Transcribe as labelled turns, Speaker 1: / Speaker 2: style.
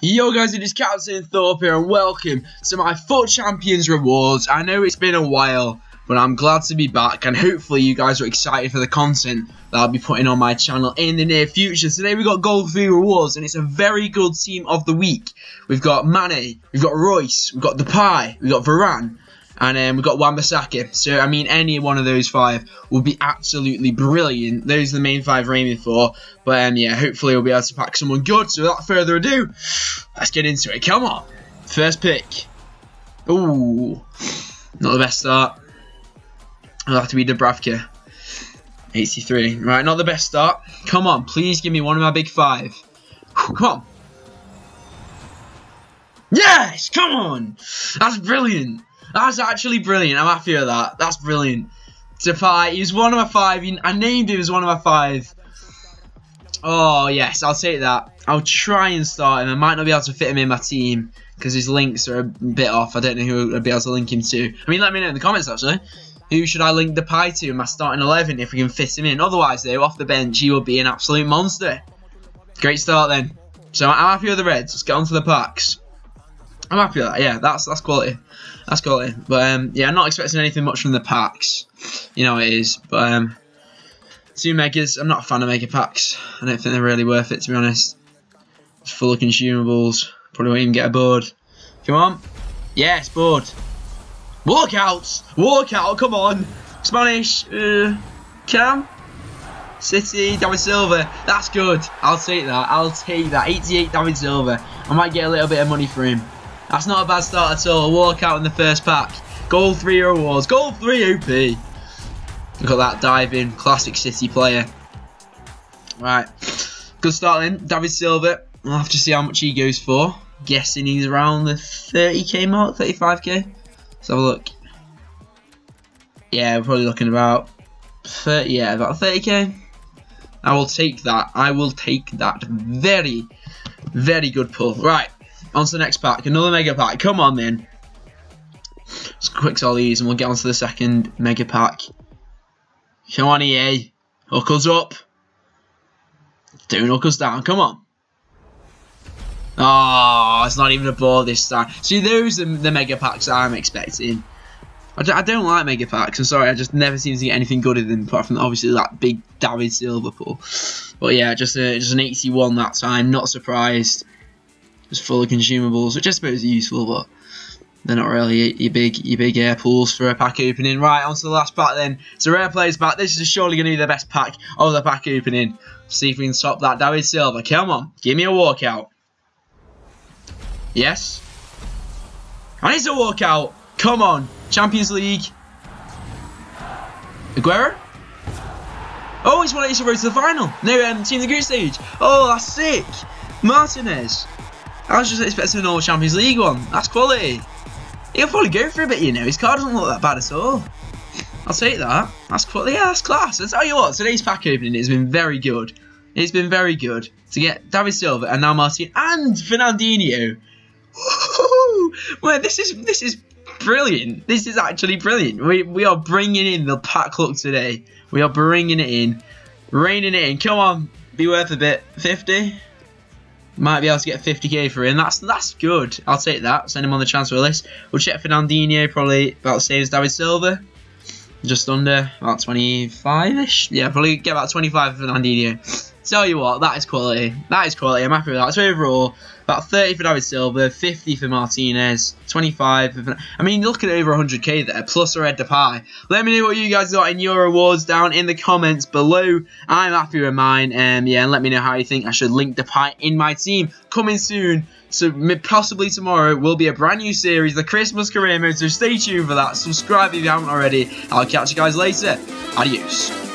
Speaker 1: Yo guys, it is Captain Thorpe here and welcome to my FUT Champions rewards. I know it's been a while, but I'm glad to be back and hopefully you guys are excited for the content that I'll be putting on my channel in the near future. Today we've got Gold 3 rewards and it's a very good team of the week. We've got Mane, we've got Reus, we've got Depay, we've got Varane, and um, we've got Wan-Bissaka. So, I mean, any one of those five will be absolutely brilliant. Those are the main five we're aiming for. But, um, yeah, hopefully we'll be able to pack someone good. So, without further ado, let's get into it. Come on. First pick. Ooh. Not the best start. It'll have to be Dubravka. 83. Right, not the best start. Come on, please give me one of my big five. Come on. Yes! Come on! That's brilliant. That's actually brilliant. I'm happy with that. That's brilliant. Depay, he's one of my five. I named him as one of my five. Oh, yes, I'll take that. I'll try and start him. I might not be able to fit him in my team because his links are a bit off. I don't know who I'd be able to link him to. I mean, let me know in the comments, actually. Who should I link Depay to in my starting 11 if we can fit him in? Otherwise, though, off the bench, he will be an absolute monster. Great start, then. So, I'm happy with the Reds. Let's get on to the packs. I'm happy with that. Yeah, that's that's quality. That's quality. But um, yeah, I'm not expecting anything much from the packs. You know it is. But um, two megas. I'm not a fan of mega packs. I don't think they're really worth it to be honest. It's full of consumables. Probably won't even get a board. Come on. Yes, board. Walkouts. Walkout. Come on. Spanish. Uh, Cam. City, David Silva. That's good. I'll take that. I'll take that. 88 David Silva. I might get a little bit of money for him. That's not a bad start at all. Walk out in the first pack. Gold 3 rewards. Gold 3 OP. Look at that diving. Classic City player. Right. Good start then. David Silva. We'll have to see how much he goes for. Guessing he's around the 30k mark, 35k. Let's have a look. Yeah, we're probably looking about 30, yeah, about 30k. I will take that. I will take that. Very, very good pull. Right. On to the next pack. Another mega pack. Come on, then. Let's quick all these and we'll get on to the second mega pack. Come on, EA. Hook up. Don't down. Come on. Oh, it's not even a ball this time. See, those are the mega packs I'm expecting. I don't, I don't like mega packs. I'm sorry, I just never seem to get anything good in them apart from obviously that big David Silva pull. But yeah, just a, just an 81 that time. Not surprised just full of consumables, which I suppose are useful, but they're not really your big your big air pools for a pack opening. Right, on to the last pack then. A rare players pack. This is surely going to be the best pack of the pack opening. See if we can stop that David Silva. Come on, give me a walkout. Yes. And it's a walkout. Come on, Champions League. Aguero? Oh, he's won. He's road to the final. No, um, team the group stage. Oh, that's sick. Martinez. I was just expecting a normal Champions League one. That's quality. He'll probably go for a bit, you know. His car doesn't look that bad at all. I'll take that. That's quality. Yeah, that's class. I'll tell you what, today's pack opening has been very good. It's been very good to get David Silva and now Martin and Fernandinho. Well, this is this is brilliant. This is actually brilliant. We we are bringing in the pack look today. We are bringing it in, reining it in. Come on, be worth a bit. 50. Might be able to get 50k for him. That's that's good. I'll take that. Send him on the transfer list. We'll check Fernandinho, probably about the same as David Silva. Just under, about 25-ish. Yeah, probably get about 25 for Fernandinho. Tell you what, that is quality. That is quality. I'm happy with that. So overall, about 30 for David Silva, 50 for Martinez, 25 for... I mean, look at over 100k there, plus a red pie. Let me know what you guys got in your awards down in the comments below. I'm happy with mine. Um, yeah, and let me know how you think I should link Depay in my team. Coming soon, so possibly tomorrow, will be a brand new series, the Christmas Career Mode, so stay tuned for that. Subscribe if you haven't already. I'll catch you guys later. Adios.